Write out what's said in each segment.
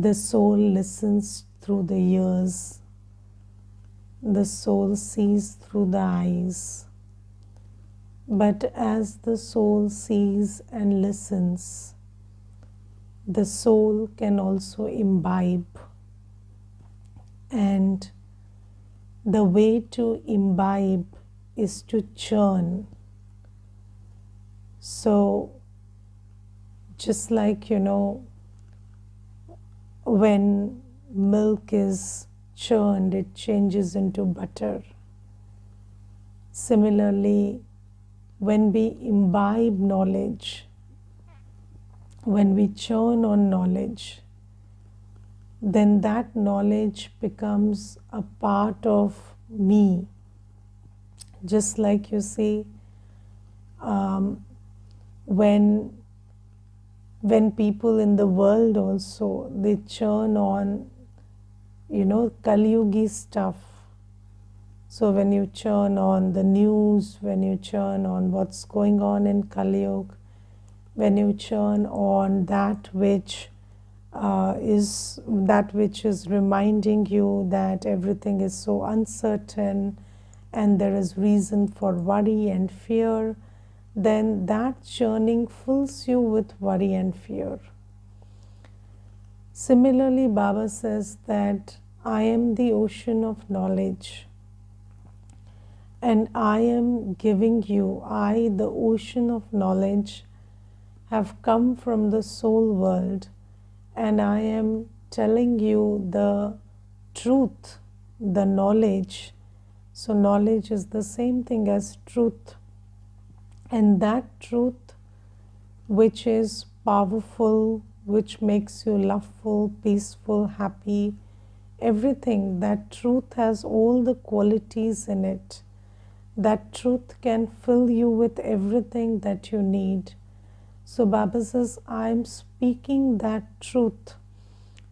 The soul listens through the ears, the soul sees through the eyes. But as the soul sees and listens, the soul can also imbibe. And the way to imbibe is to churn. So, just like you know, when milk is churned, it changes into butter. Similarly, when we imbibe knowledge, when we churn on knowledge, then that knowledge becomes a part of me. Just like you see, um, when when people in the world also they churn on you know Kali stuff. So when you churn on the news, when you churn on what's going on in Kali when you churn on that which uh, is that which is reminding you that everything is so uncertain and there is reason for worry and fear then that churning fills you with worry and fear. Similarly, Baba says that I am the ocean of knowledge and I am giving you, I, the ocean of knowledge, have come from the soul world and I am telling you the truth, the knowledge. So, knowledge is the same thing as truth. And that truth, which is powerful, which makes you loveful, peaceful, happy, everything, that truth has all the qualities in it. That truth can fill you with everything that you need. So Baba says, I am speaking that truth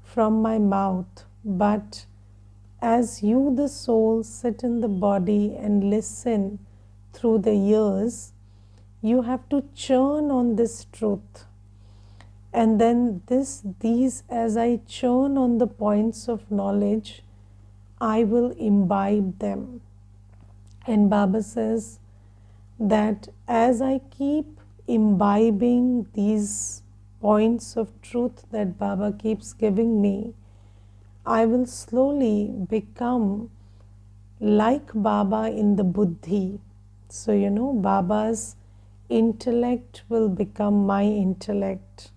from my mouth, but as you, the soul, sit in the body and listen through the ears, you have to churn on this truth. And then this these as i churn on the points of knowledge i will imbibe them. And baba says that as i keep imbibing these points of truth that baba keeps giving me i will slowly become like baba in the buddhi. So you know baba's intellect will become my intellect.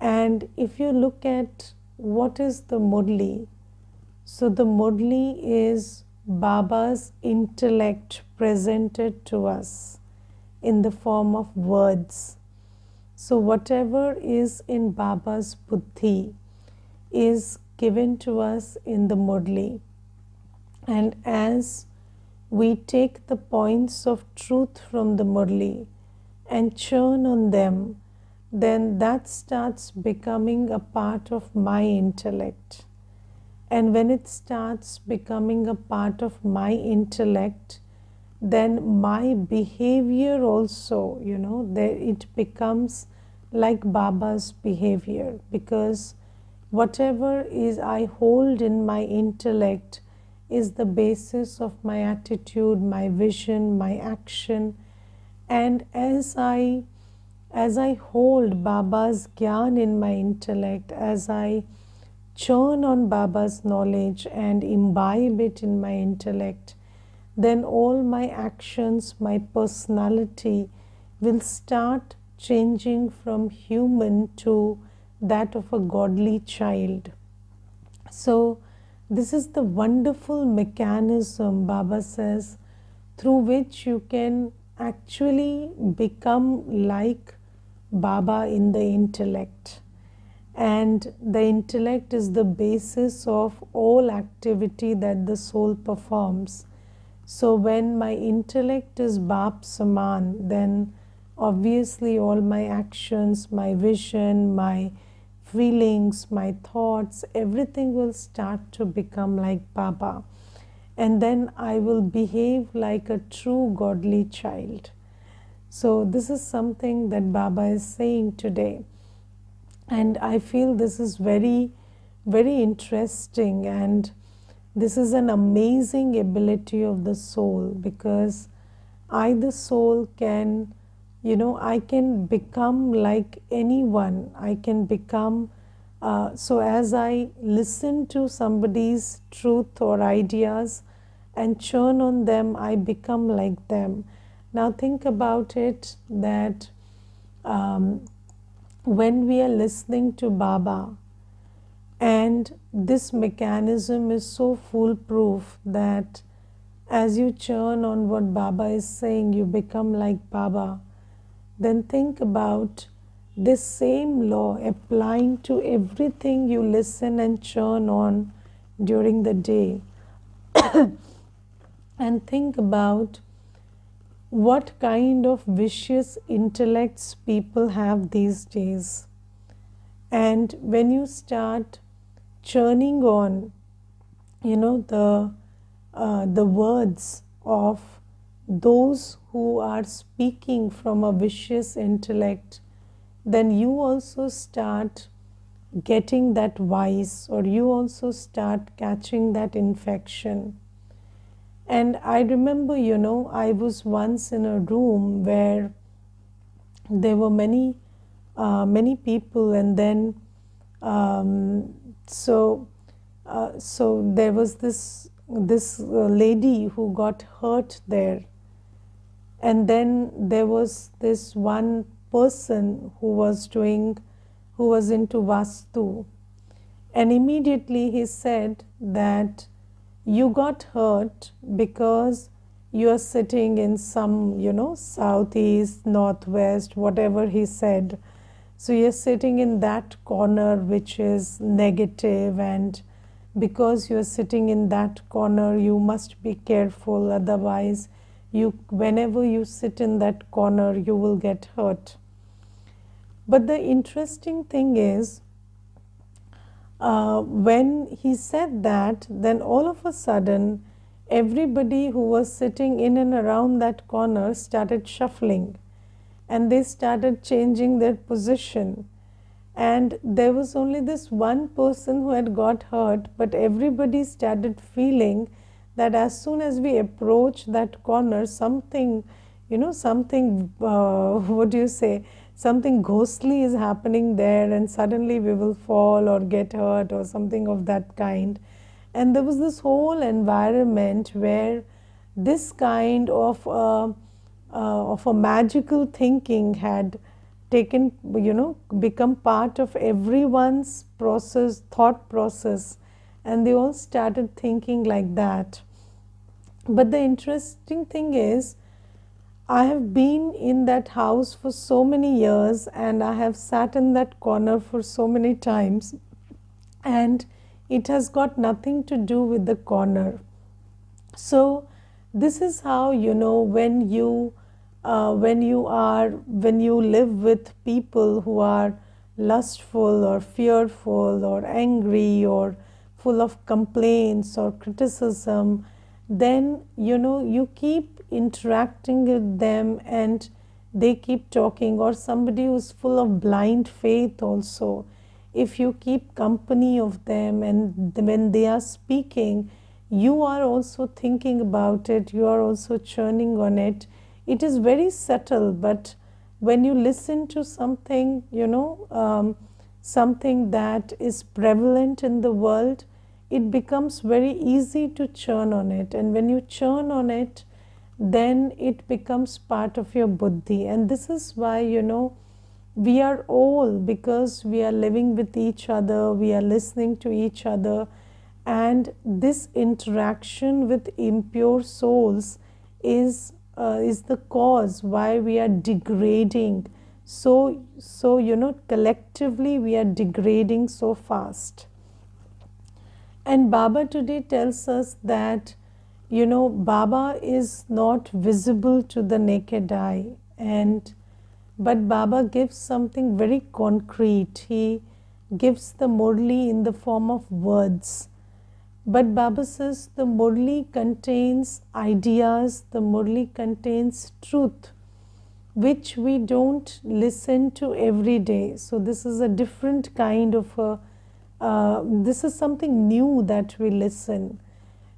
And if you look at what is the Murli, so the Murli is Baba's intellect presented to us in the form of words. So, whatever is in Baba's buddhi is given to us in the Murli. And as we take the points of truth from the Murli and churn on them, then that starts becoming a part of my intellect. And when it starts becoming a part of my intellect, then my behavior also, you know, there it becomes like Baba's behavior because whatever is I hold in my intellect is the basis of my attitude, my vision, my action. And as I as I hold Baba's gyan in my intellect, as I churn on Baba's knowledge and imbibe it in my intellect, then all my actions, my personality will start changing from human to that of a godly child. So, this is the wonderful mechanism, Baba says, through which you can actually become like Baba in the intellect. And the intellect is the basis of all activity that the soul performs. So, when my intellect is Bap Saman, then obviously all my actions, my vision, my feelings, my thoughts, everything will start to become like Baba. And then I will behave like a true godly child. So, this is something that Baba is saying today and I feel this is very, very interesting and this is an amazing ability of the soul because I, the soul, can, you know, I can become like anyone. I can become, uh, so as I listen to somebody's truth or ideas and churn on them, I become like them. Now, think about it that um, when we are listening to Baba, and this mechanism is so foolproof that as you churn on what Baba is saying, you become like Baba. Then think about this same law applying to everything you listen and churn on during the day. and think about what kind of vicious intellects people have these days. And when you start churning on, you know, the, uh, the words of those who are speaking from a vicious intellect, then you also start getting that vice or you also start catching that infection. And I remember, you know, I was once in a room where there were many, uh, many people, and then um, so uh, so there was this this uh, lady who got hurt there and then there was this one person who was doing who was into vastu and immediately he said that you got hurt because you are sitting in some you know southeast northwest whatever he said so you're sitting in that corner which is negative, and because you're sitting in that corner, you must be careful. Otherwise, you whenever you sit in that corner, you will get hurt. But the interesting thing is, uh, when he said that, then all of a sudden, everybody who was sitting in and around that corner started shuffling and they started changing their position. And there was only this one person who had got hurt, but everybody started feeling that as soon as we approach that corner, something, you know, something, uh, what do you say, something ghostly is happening there, and suddenly we will fall or get hurt or something of that kind. And there was this whole environment where this kind of uh, uh, of a magical thinking had taken, you know, become part of everyone's process, thought process, and they all started thinking like that. But the interesting thing is, I have been in that house for so many years and I have sat in that corner for so many times, and it has got nothing to do with the corner. So, this is how you know when you uh, when you are when you live with people who are lustful or fearful or angry or full of complaints or criticism then you know you keep interacting with them and they keep talking or somebody who's full of blind faith also. If you keep company of them and when they are speaking you are also thinking about it you are also churning on it. It is very subtle, but when you listen to something, you know, um, something that is prevalent in the world, it becomes very easy to churn on it. And when you churn on it, then it becomes part of your buddhi. And this is why, you know, we are all, because we are living with each other, we are listening to each other, and this interaction with impure souls is uh, is the cause why we are degrading so so you know collectively we are degrading so fast and baba today tells us that you know baba is not visible to the naked eye and but baba gives something very concrete he gives the murli in the form of words but Baba says the Murli contains ideas, the Murli contains truth. which we don't listen to every day. So, this is a different kind of a, uh, this is something new that we listen.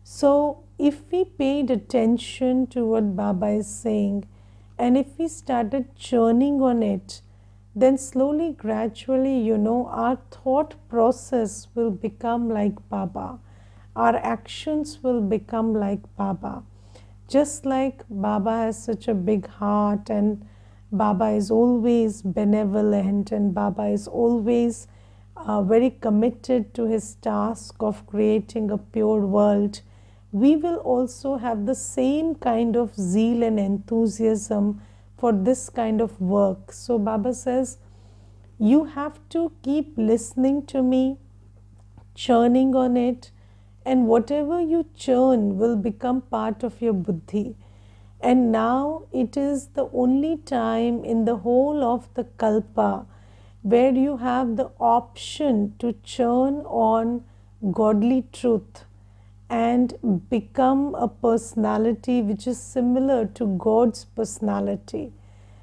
So, if we paid attention to what Baba is saying and if we started churning on it, then slowly, gradually, you know, our thought process will become like Baba. Our actions will become like Baba. Just like Baba has such a big heart and Baba is always benevolent and Baba is always uh, very committed to his task of creating a pure world, we will also have the same kind of zeal and enthusiasm for this kind of work. So, Baba says, You have to keep listening to me, churning on it, and whatever you churn will become part of your buddhi. And now it is the only time in the whole of the kalpa where you have the option to churn on godly truth and become a personality which is similar to God's personality.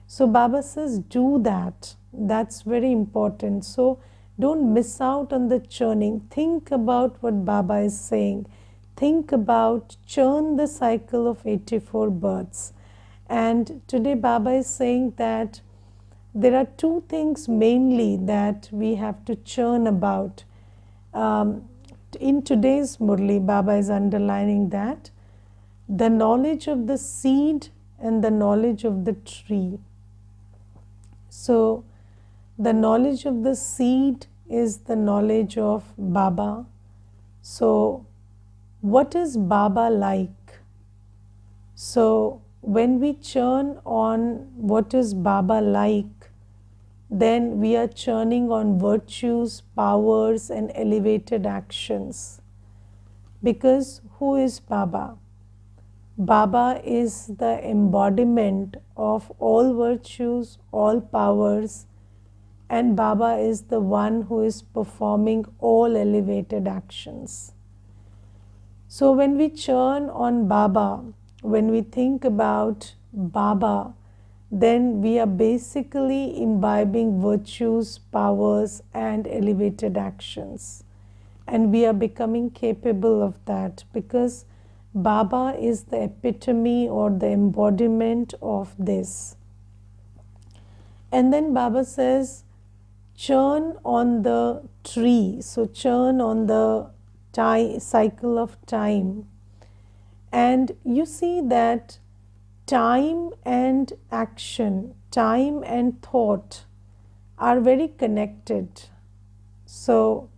So Baba says, do that. That's very important. So don't miss out on the churning. Think about what Baba is saying. Think about churn the cycle of 84 births. And today Baba is saying that there are two things mainly that we have to churn about. Um, in today's Murli, Baba is underlining that the knowledge of the seed and the knowledge of the tree. So, the knowledge of the seed is the knowledge of Baba. So, what is Baba like? So, when we churn on what is Baba like, then we are churning on virtues, powers, and elevated actions. Because who is Baba? Baba is the embodiment of all virtues, all powers, and Baba is the one who is performing all elevated actions. So, when we churn on Baba, when we think about Baba, then we are basically imbibing virtues, powers, and elevated actions. And we are becoming capable of that because Baba is the epitome or the embodiment of this. And then Baba says, churn on the tree, so churn on the time, cycle of time. And you see that time and action, time and thought are very connected. So,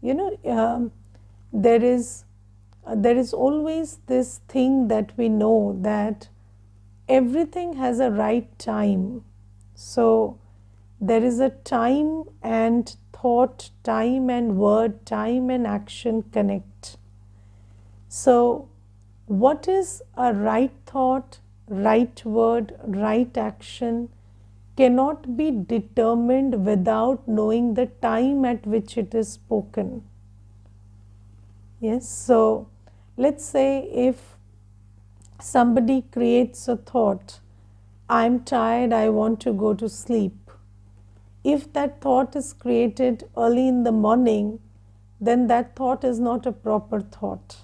you know, um, there is uh, there is always this thing that we know that everything has a right time. So, there is a time and thought, time and word, time and action connect. So, what is a right thought, right word, right action cannot be determined without knowing the time at which it is spoken. Yes, so let's say if somebody creates a thought, I'm tired, I want to go to sleep if that thought is created early in the morning, then that thought is not a proper thought.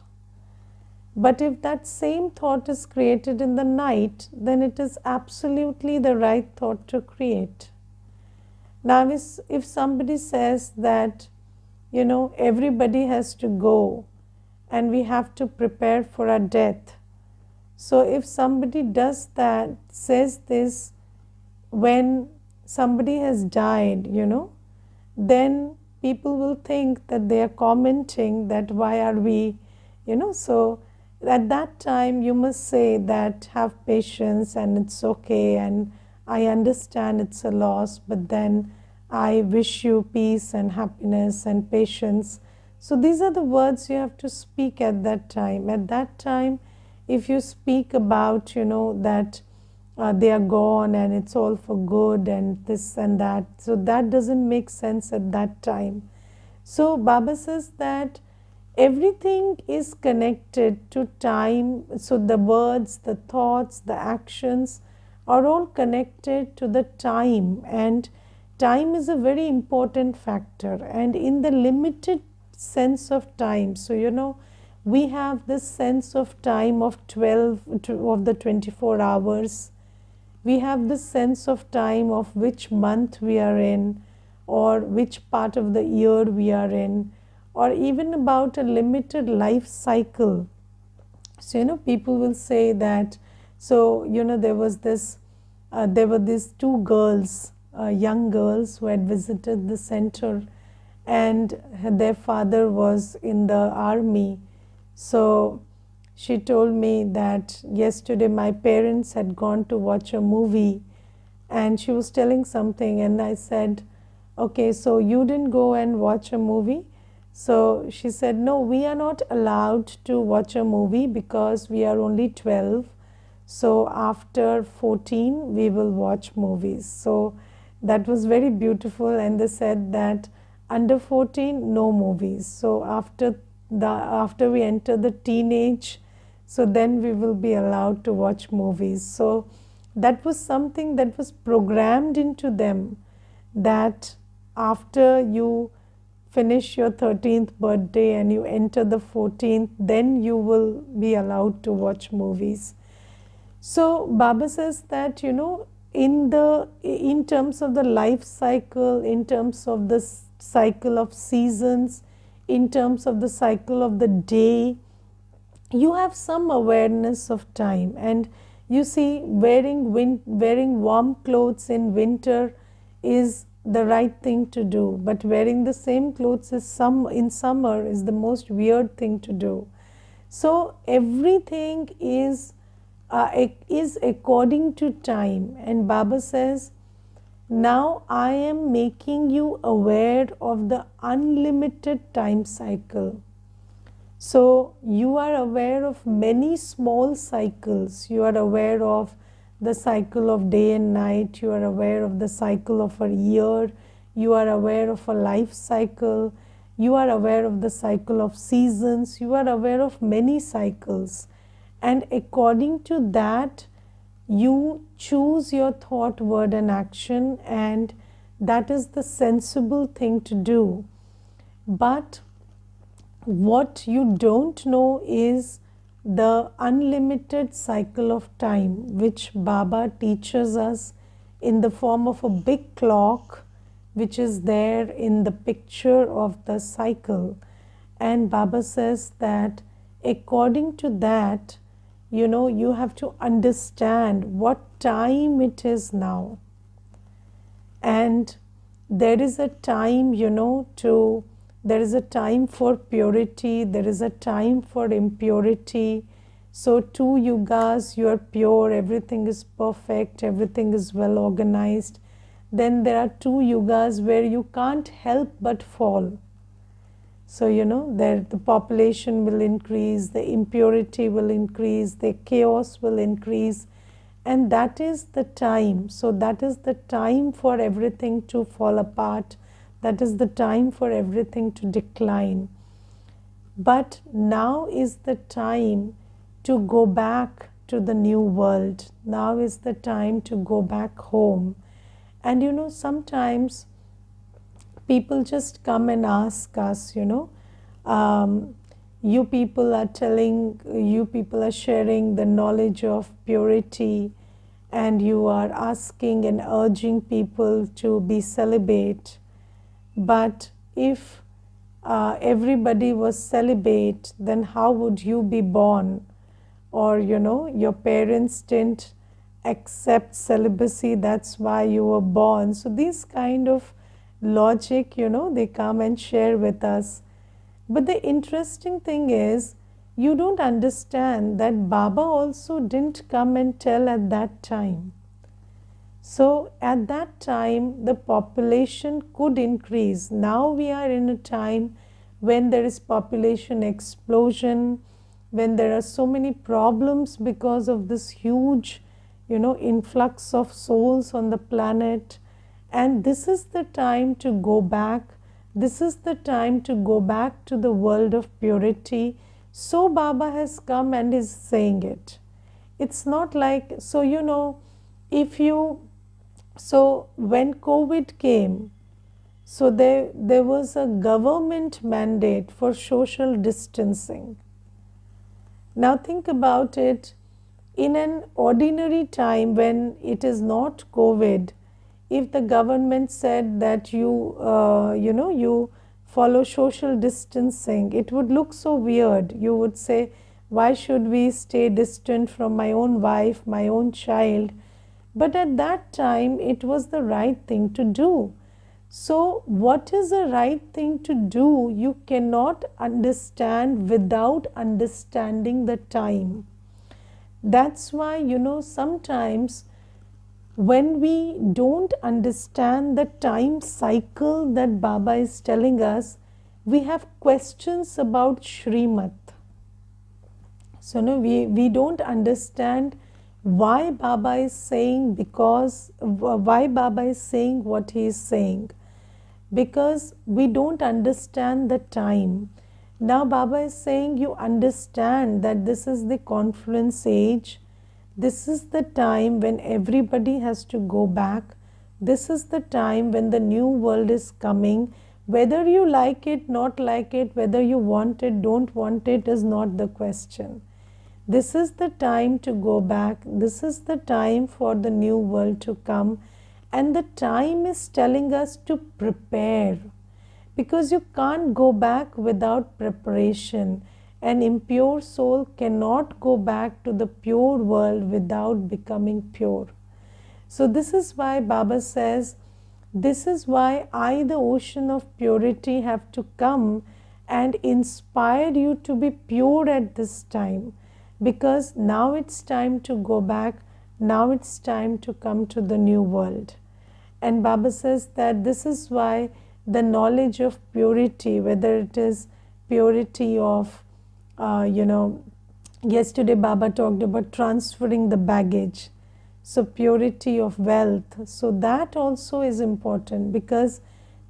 But if that same thought is created in the night, then it is absolutely the right thought to create. Now, if somebody says that, you know, everybody has to go and we have to prepare for our death. So, if somebody does that, says this when somebody has died, you know, then people will think that they are commenting that why are we, you know, so at that time you must say that have patience and it's okay and I understand it's a loss, but then I wish you peace and happiness and patience. So these are the words you have to speak at that time. At that time, if you speak about, you know, that uh, they are gone and it's all for good and this and that. So that doesn't make sense at that time. So Baba says that everything is connected to time. So the words, the thoughts, the actions are all connected to the time. And time is a very important factor. And in the limited sense of time so you know we have this sense of time of 12 of the 24 hours. We have this sense of time of which month we are in or which part of the year we are in or even about a limited life cycle so you know people will say that so you know there was this uh, there were these two girls uh, young girls who had visited the center and their father was in the army so she told me that yesterday my parents had gone to watch a movie and she was telling something and I said, okay, so you didn't go and watch a movie? So she said, no, we are not allowed to watch a movie because we are only 12. So after 14, we will watch movies. So that was very beautiful. And they said that under 14, no movies. So after the after we enter the teenage so then we will be allowed to watch movies so that was something that was programmed into them that after you finish your 13th birthday and you enter the 14th then you will be allowed to watch movies so baba says that you know in the in terms of the life cycle in terms of the cycle of seasons in terms of the cycle of the day, you have some awareness of time. And you see, wearing, wearing warm clothes in winter is the right thing to do, but wearing the same clothes as some, in summer is the most weird thing to do. So, everything is, uh, is according to time. And Baba says, now I am making you aware of the unlimited time cycle. So you are aware of many small cycles. You are aware of the cycle of day and night. You are aware of the cycle of a year. You are aware of a life cycle. You are aware of the cycle of seasons. You are aware of many cycles. And according to that, you choose your thought, word, and action, and that is the sensible thing to do. But what you don't know is the unlimited cycle of time, which Baba teaches us in the form of a big clock, which is there in the picture of the cycle. And Baba says that according to that, you know, you have to understand what time it is now. And there is a time, you know, to, there is a time for purity, there is a time for impurity. So, two yugas, you are pure, everything is perfect, everything is well organized. Then there are two yugas where you can't help but fall. So, you know, there the population will increase, the impurity will increase, the chaos will increase, and that is the time. So, that is the time for everything to fall apart, that is the time for everything to decline. But now is the time to go back to the new world. Now is the time to go back home. And you know, sometimes people just come and ask us, you know, um, you people are telling, you people are sharing the knowledge of purity, and you are asking and urging people to be celibate. But if uh, everybody was celibate, then how would you be born? Or, you know, your parents didn't accept celibacy, that's why you were born. So, these kind of logic, you know, they come and share with us. But the interesting thing is, you don't understand that Baba also didn't come and tell at that time. So, at that time, the population could increase. Now we are in a time when there is population explosion, when there are so many problems because of this huge, you know, influx of souls on the planet and this is the time to go back. This is the time to go back to the world of purity. So Baba has come and is saying it. It's not like, so you know, if you so when COVID came, so there, there was a government mandate for social distancing. Now think about it in an ordinary time when it is not COVID, if the government said that you, uh, you know, you follow social distancing, it would look so weird. You would say, why should we stay distant from my own wife, my own child? But at that time, it was the right thing to do. So, what is the right thing to do? You cannot understand without understanding the time. That's why, you know, sometimes when we don't understand the time cycle that Baba is telling us, we have questions about Srimat. So, no, we, we don't understand why Baba is saying because why Baba is saying what he is saying because we don't understand the time. Now Baba is saying you understand that this is the confluence age. This is the time when everybody has to go back. This is the time when the new world is coming. Whether you like it, not like it, whether you want it, don't want it is not the question. This is the time to go back. This is the time for the new world to come. And the time is telling us to prepare because you can't go back without preparation. An impure soul cannot go back to the pure world without becoming pure. So, this is why Baba says, This is why I, the ocean of purity, have to come and inspire you to be pure at this time because now it's time to go back, now it's time to come to the new world. And Baba says that this is why the knowledge of purity, whether it is purity of, uh, you know, yesterday Baba talked about transferring the baggage. So, purity of wealth. So, that also is important because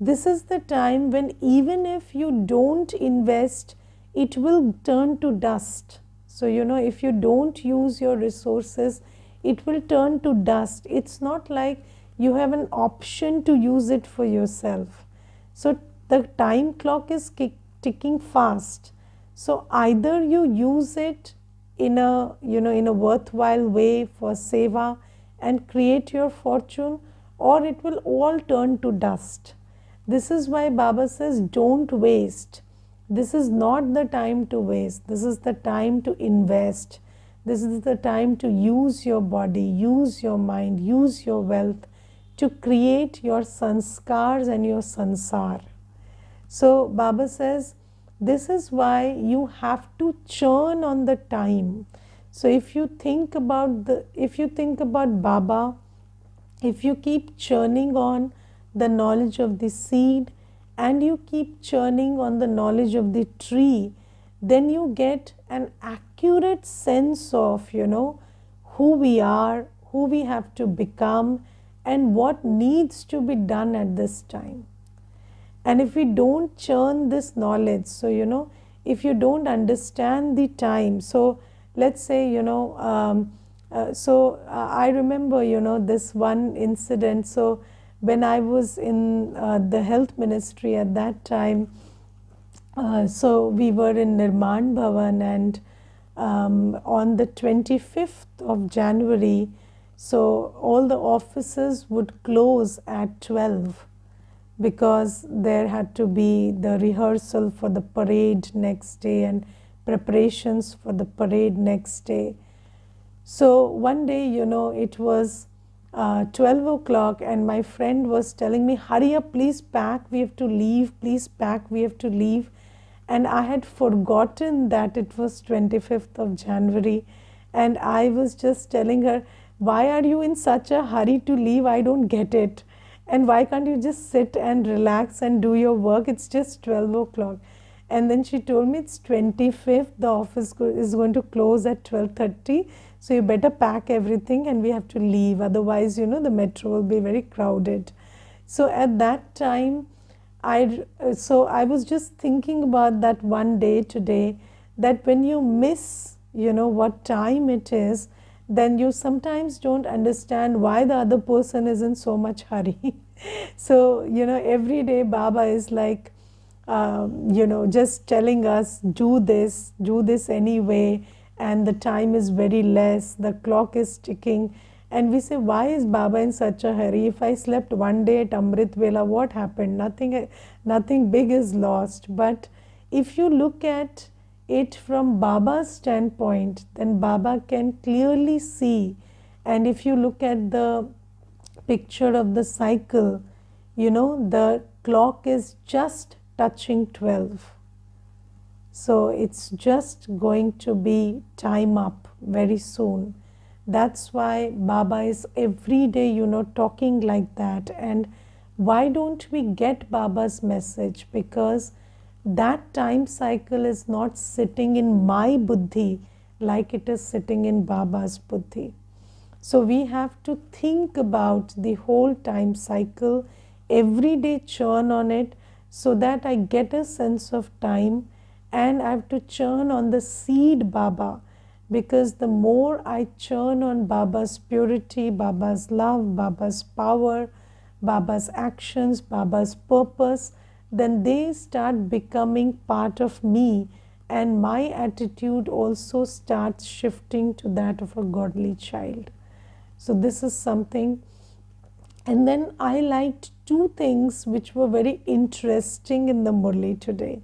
this is the time when even if you don't invest, it will turn to dust. So, you know, if you don't use your resources, it will turn to dust. It's not like you have an option to use it for yourself. So, the time clock is ticking fast. So, either you use it in a, you know, in a worthwhile way for seva and create your fortune or it will all turn to dust. This is why Baba says don't waste. This is not the time to waste. This is the time to invest. This is the time to use your body, use your mind, use your wealth to create your sanskars and your sansar. So, Baba says, this is why you have to churn on the time. So, if you think about the, if you think about Baba, if you keep churning on the knowledge of the seed, and you keep churning on the knowledge of the tree, then you get an accurate sense of, you know, who we are, who we have to become, and what needs to be done at this time. And if we don't churn this knowledge, so, you know, if you don't understand the time, so let's say, you know, um, uh, so uh, I remember, you know, this one incident. So, when I was in uh, the health ministry at that time, uh, so we were in Nirman Bhavan and um, on the 25th of January, so all the offices would close at 12 because there had to be the rehearsal for the parade next day and preparations for the parade next day. So one day, you know, it was uh, 12 o'clock and my friend was telling me hurry up please pack. We have to leave. Please pack. We have to leave. And i had forgotten that it was 25th of january. And i was just telling her why are you in such a hurry to leave? I don't get it. And why can't you just sit and relax and do your work? It's just 12 o'clock. And then she told me it's 25th the office is going to close at 12:30 so you better pack everything and we have to leave. Otherwise, you know, the metro will be very crowded. So at that time, I so I was just thinking about that one day today that when you miss, you know, what time it is, then you sometimes don't understand why the other person is in so much hurry. so, you know, every day Baba is like, um, you know, just telling us, do this, do this anyway, and the time is very less, the clock is ticking. And we say, why is Baba in such a hurry? If I slept one day at Amrit Vela, what happened? Nothing, nothing big is lost. But if you look at it from Baba's standpoint, then Baba can clearly see. And if you look at the picture of the cycle, you know, the clock is just touching 12. So it's just going to be time up very soon. That's why Baba is every day, you know, talking like that. And why don't we get Baba's message? Because that time cycle is not sitting in my buddhi like it is sitting in Baba's buddhi. So we have to think about the whole time cycle, every day churn on it so that I get a sense of time and I have to churn on the seed Baba because the more I churn on Baba's purity, Baba's love, Baba's power, Baba's actions, Baba's purpose, then they start becoming part of me and my attitude also starts shifting to that of a godly child. So this is something and then I liked two things which were very interesting in the Murli today.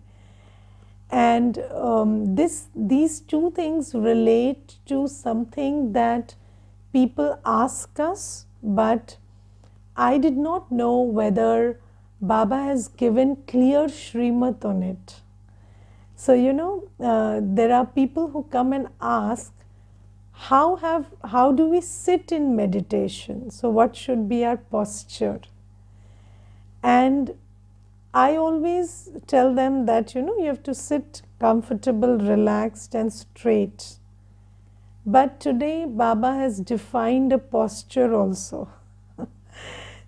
And um, this, these two things relate to something that people ask us, but I did not know whether Baba has given clear Shrimat on it. So, you know, uh, there are people who come and ask, how have how do we sit in meditation so what should be our posture and i always tell them that you know you have to sit comfortable relaxed and straight. But today baba has defined a posture also.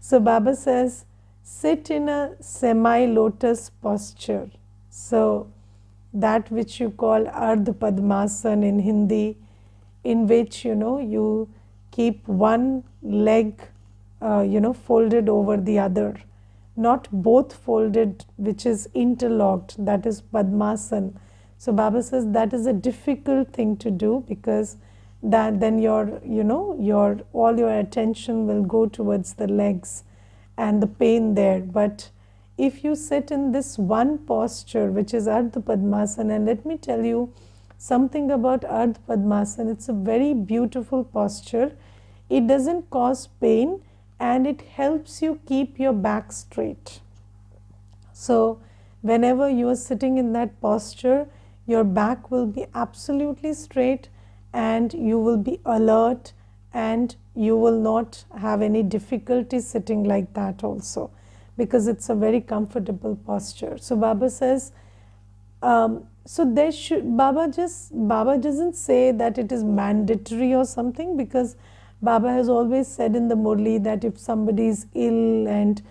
So baba says sit in a semi lotus posture. So that which you call ardh padmasana in hindi in which you know you keep one leg uh, you know folded over the other not both folded which is interlocked that is padmasan so baba says that is a difficult thing to do because that then your you know your all your attention will go towards the legs and the pain there but if you sit in this one posture which is ardha padmasana and let me tell you something about Ardh Padmasana. It's a very beautiful posture. It doesn't cause pain and it helps you keep your back straight. So, whenever you are sitting in that posture, your back will be absolutely straight and you will be alert and you will not have any difficulty sitting like that also because it's a very comfortable posture. So, Baba says, um, so there should Baba just Baba doesn't say that it is mandatory or something because Baba has always said in the Murli that if somebody is ill and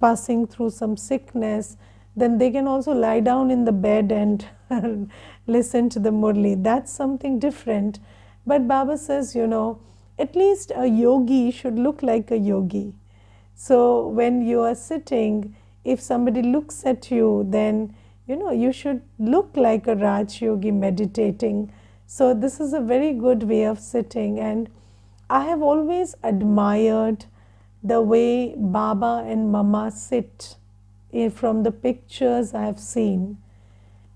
passing through some sickness, then they can also lie down in the bed and listen to the Murli. That's something different. But Baba says, you know, at least a yogi should look like a yogi. So when you are sitting, if somebody looks at you, then you know, you should look like a Raj Yogi meditating. So, this is a very good way of sitting, and I have always admired the way Baba and Mama sit eh, from the pictures I have seen,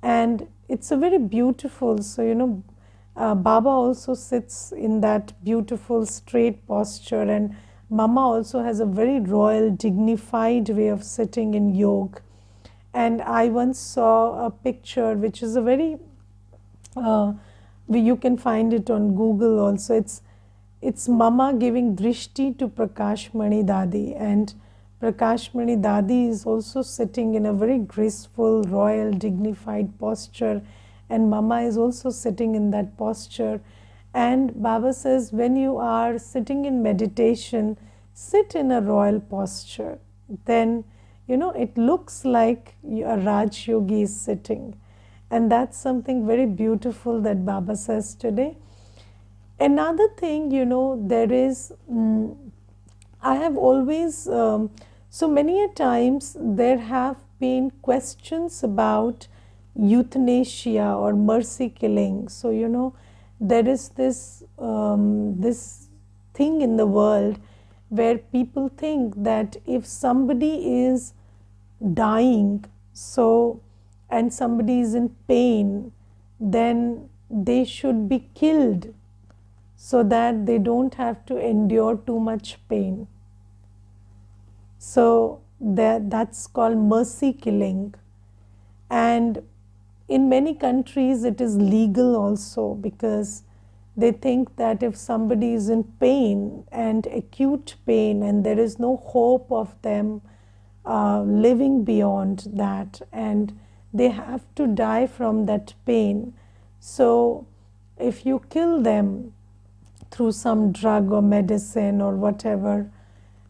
and it's a very beautiful. So, you know, uh, Baba also sits in that beautiful straight posture, and Mama also has a very royal, dignified way of sitting in yoga and I once saw a picture which is a very uh, you can find it on Google also. It's it's Mama giving drishti to Prakash Mani Dadi and Prakash Mani Dadi is also sitting in a very graceful, royal, dignified posture and Mama is also sitting in that posture. And Baba says when you are sitting in meditation, sit in a royal posture. Then you know, it looks like a Raj Yogi is sitting. And that's something very beautiful that Baba says today. Another thing, you know, there is, mm, I have always, um, so many a times there have been questions about euthanasia or mercy killing. So, you know, there is this, um, this thing in the world where people think that if somebody is dying, so, and somebody is in pain, then they should be killed so that they don't have to endure too much pain. So that, that's called mercy killing. And in many countries, it is legal also because they think that if somebody is in pain and acute pain and there is no hope of them uh, living beyond that and they have to die from that pain. So if you kill them through some drug or medicine or whatever,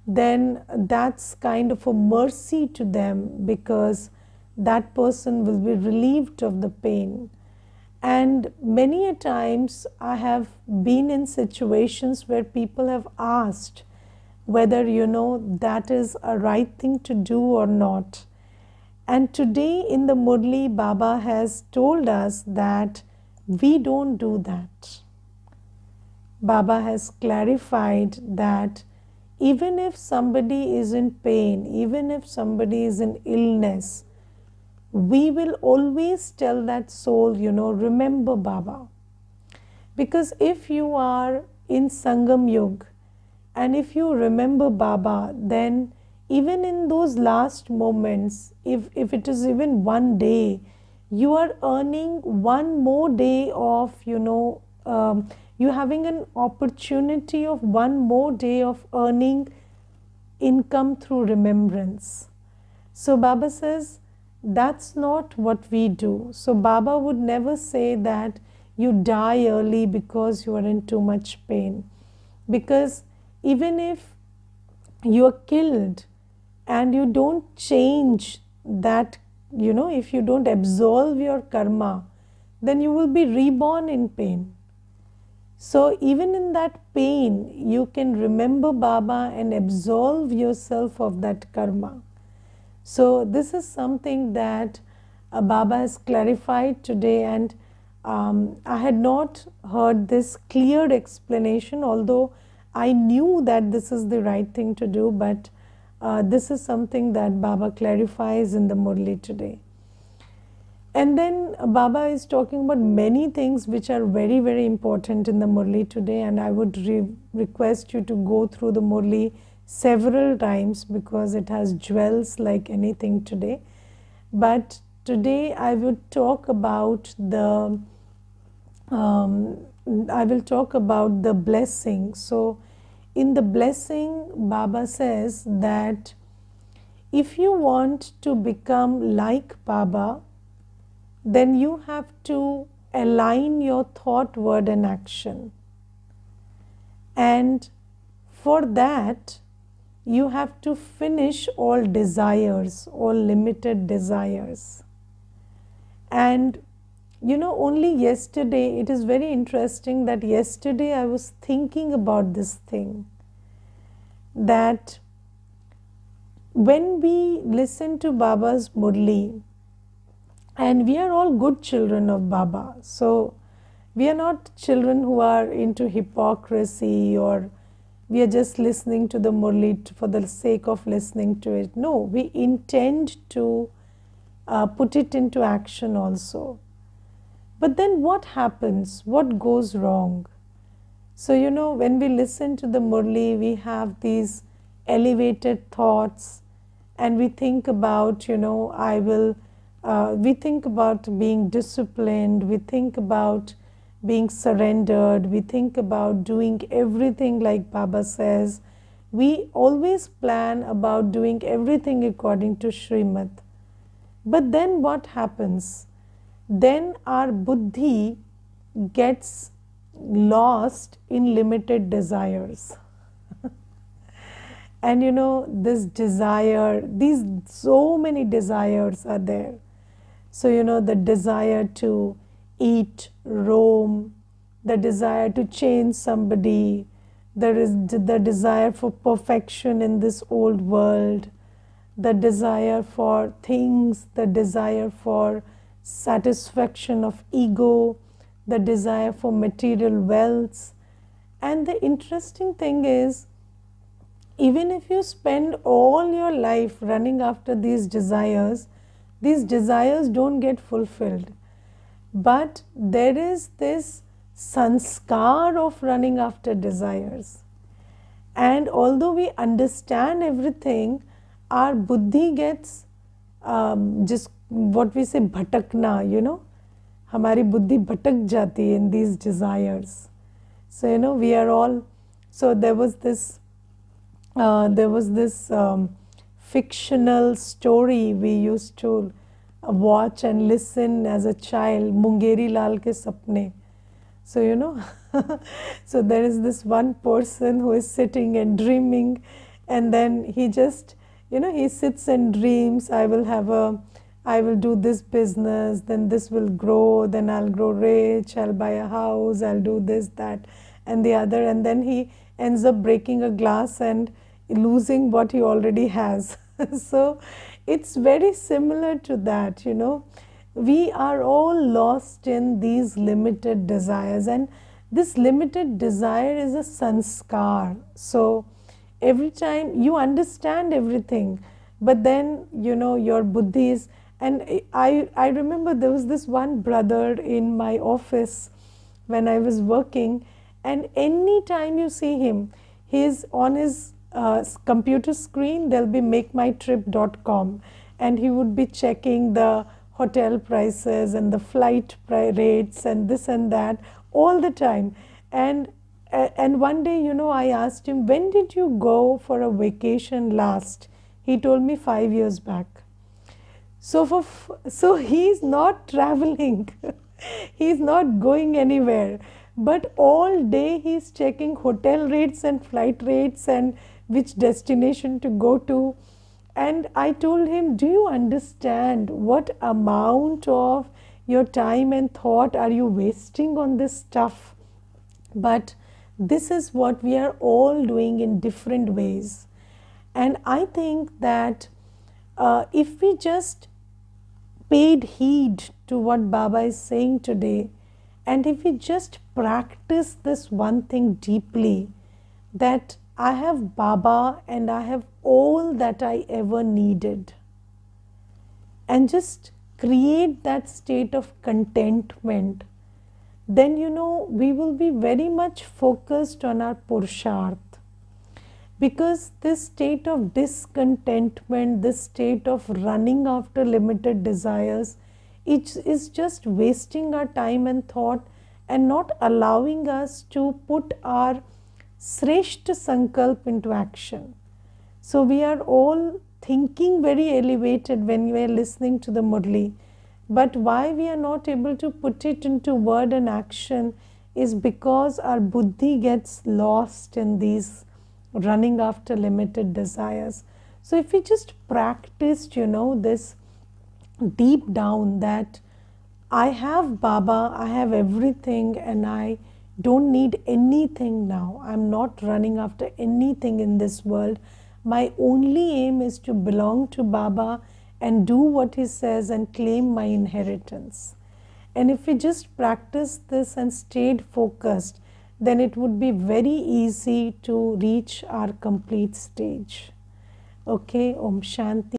then that's kind of a mercy to them because that person will be relieved of the pain. And many a times I have been in situations where people have asked whether you know that is a right thing to do or not. And today in the Murli, Baba has told us that we don't do that. Baba has clarified that even if somebody is in pain, even if somebody is in illness, we will always tell that soul, you know, remember Baba. Because if you are in Sangam Yug and if you remember Baba, then even in those last moments, if, if it is even one day, you are earning one more day of, you know, um, you're having an opportunity of one more day of earning income through remembrance. So Baba says, that's not what we do. So Baba would never say that you die early because you are in too much pain. Because even if you are killed and you don't change that, you know, if you don't absolve your karma, then you will be reborn in pain. So, even in that pain, you can remember Baba and absolve yourself of that karma. So, this is something that uh, Baba has clarified today, and um, I had not heard this clear explanation, although I knew that this is the right thing to do, but uh, this is something that Baba clarifies in the Murli today. And then Baba is talking about many things which are very, very important in the Murli today. And I would re request you to go through the Murli several times because it has jewels like anything today. But today I would talk about the, um, I will talk about the blessing. So in the blessing, Baba says that if you want to become like Baba, then you have to align your thought, word, and action. And for that, you have to finish all desires, all limited desires. And you know, only yesterday, it is very interesting that yesterday I was thinking about this thing that when we listen to Baba's Murli, and we are all good children of Baba. So we are not children who are into hypocrisy or we are just listening to the Murli for the sake of listening to it. No, we intend to uh, put it into action also. But then what happens? What goes wrong? So, you know, when we listen to the Murli, we have these elevated thoughts and we think about, you know, I will uh, we think about being disciplined, we think about being surrendered, we think about doing everything like Baba says. We always plan about doing everything according to Shrimat. But then what happens? Then our buddhi gets lost in limited desires. and you know, this desire, these so many desires are there so, you know, the desire to eat, roam, the desire to change somebody, there is the desire for perfection in this old world, the desire for things, the desire for satisfaction of ego, the desire for material wealth. And the interesting thing is, even if you spend all your life running after these desires, these desires don't get fulfilled. But there is this sanskar of running after desires. And although we understand everything, our buddhi gets um, just what we say bhatakna, you know. Hamari buddhi bhatak jati in these desires. So, you know, we are all, so there was this, uh, there was this um, fictional story we used to watch and listen as a child mungeri lal ke sapne so you know so there is this one person who is sitting and dreaming and then he just you know he sits and dreams i will have a I will do this business, then this will grow, then I'll grow rich, I'll buy a house, I'll do this, that, and the other. And then he ends up breaking a glass and losing what he already has. so it's very similar to that, you know. We are all lost in these limited desires, and this limited desire is a sanskar. So every time you understand everything, but then you know your buddhi is and I, I remember there was this one brother in my office when I was working, and any time you see him, he's on his uh, computer screen, there'll be makemytrip.com, and he would be checking the hotel prices and the flight rates and this and that all the time. And and one day, you know, I asked him, when did you go for a vacation last? He told me five years back. So, for, so he's not traveling, he's not going anywhere, but all day he's checking hotel rates and flight rates and which destination to go to. And I told him, Do you understand what amount of your time and thought are you wasting on this stuff? But this is what we are all doing in different ways. And I think that uh, if we just paid heed to what Baba is saying today, and if we just practice this one thing deeply, that I have Baba and I have all that I ever needed, and just create that state of contentment, then you know we will be very much focused on our Purusharth because this state of discontentment, this state of running after limited desires, it is just wasting our time and thought and not allowing us to put our Sreshta Sankalp into action. So we are all thinking very elevated when we are listening to the Murli. But why we are not able to put it into word and action is because our buddhi gets lost in these running after limited desires. So, if we just practiced, you know, this deep down that I have Baba, I have everything, and I don't need anything now. I'm not running after anything in this world. My only aim is to belong to Baba and do what he says and claim my inheritance. And if we just practice this and stayed focused, then it would be very easy to reach our complete stage. Okay, Om Shanti.